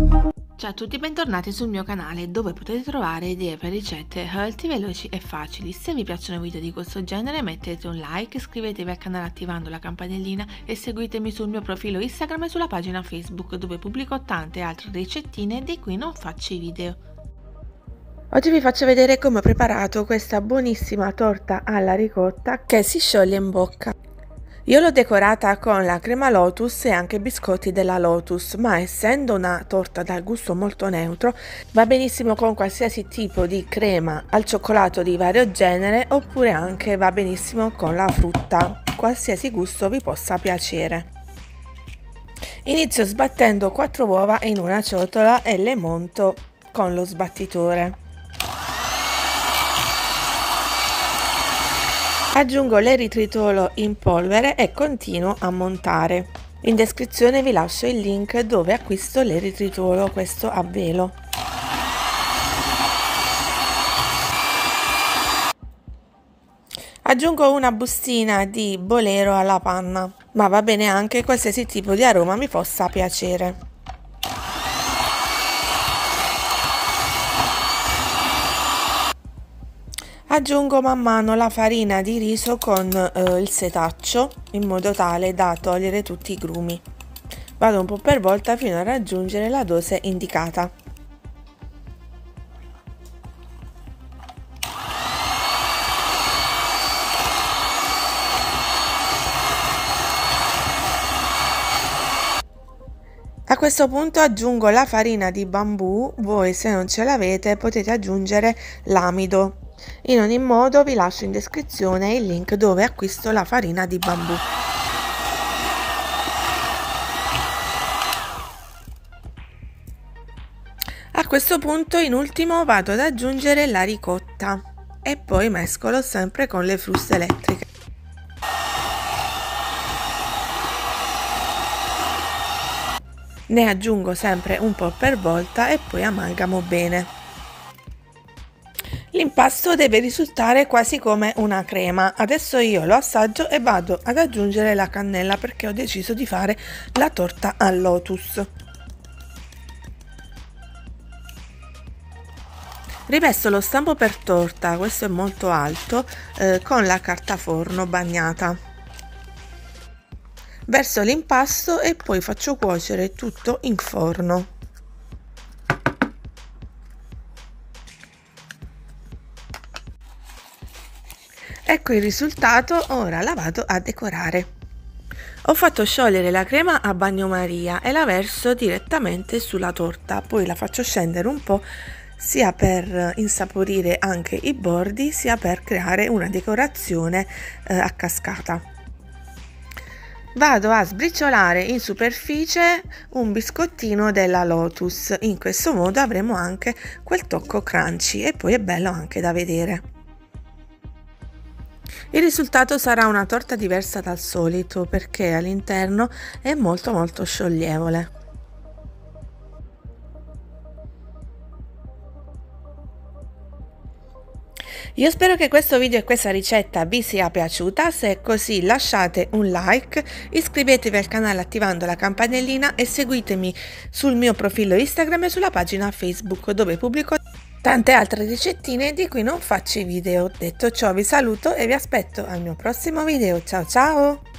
Ciao a tutti e bentornati sul mio canale dove potete trovare idee per ricette healthy, veloci e facili. Se vi piacciono video di questo genere mettete un like, iscrivetevi al canale attivando la campanellina e seguitemi sul mio profilo Instagram e sulla pagina Facebook dove pubblico tante altre ricettine di cui non faccio i video. Oggi vi faccio vedere come ho preparato questa buonissima torta alla ricotta che si scioglie in bocca. Io l'ho decorata con la crema Lotus e anche biscotti della Lotus, ma essendo una torta dal gusto molto neutro, va benissimo con qualsiasi tipo di crema al cioccolato di vario genere oppure anche va benissimo con la frutta, qualsiasi gusto vi possa piacere. Inizio sbattendo 4 uova in una ciotola e le monto con lo sbattitore. Aggiungo l'eritritolo in polvere e continuo a montare. In descrizione vi lascio il link dove acquisto l'eritritolo, questo a velo. Aggiungo una bustina di bolero alla panna, ma va bene anche qualsiasi tipo di aroma mi possa piacere. Aggiungo man mano la farina di riso con eh, il setaccio in modo tale da togliere tutti i grumi. Vado un po' per volta fino a raggiungere la dose indicata. A questo punto aggiungo la farina di bambù, voi se non ce l'avete potete aggiungere l'amido in ogni modo vi lascio in descrizione il link dove acquisto la farina di bambù. A questo punto in ultimo vado ad aggiungere la ricotta e poi mescolo sempre con le fruste elettriche. Ne aggiungo sempre un po' per volta e poi amalgamo bene. L'impasto deve risultare quasi come una crema. Adesso io lo assaggio e vado ad aggiungere la cannella perché ho deciso di fare la torta al lotus. Rivesto lo stampo per torta, questo è molto alto, eh, con la carta forno bagnata. Verso l'impasto e poi faccio cuocere tutto in forno. Ecco il risultato, ora la vado a decorare. Ho fatto sciogliere la crema a bagnomaria e la verso direttamente sulla torta, poi la faccio scendere un po' sia per insaporire anche i bordi sia per creare una decorazione eh, a cascata. Vado a sbriciolare in superficie un biscottino della Lotus, in questo modo avremo anche quel tocco crunchy e poi è bello anche da vedere. Il risultato sarà una torta diversa dal solito perché all'interno è molto molto scioglievole. Io spero che questo video e questa ricetta vi sia piaciuta, se è così lasciate un like, iscrivetevi al canale attivando la campanellina e seguitemi sul mio profilo Instagram e sulla pagina Facebook dove pubblico tante altre ricettine di cui non faccio i video. Detto ciò vi saluto e vi aspetto al mio prossimo video. Ciao ciao!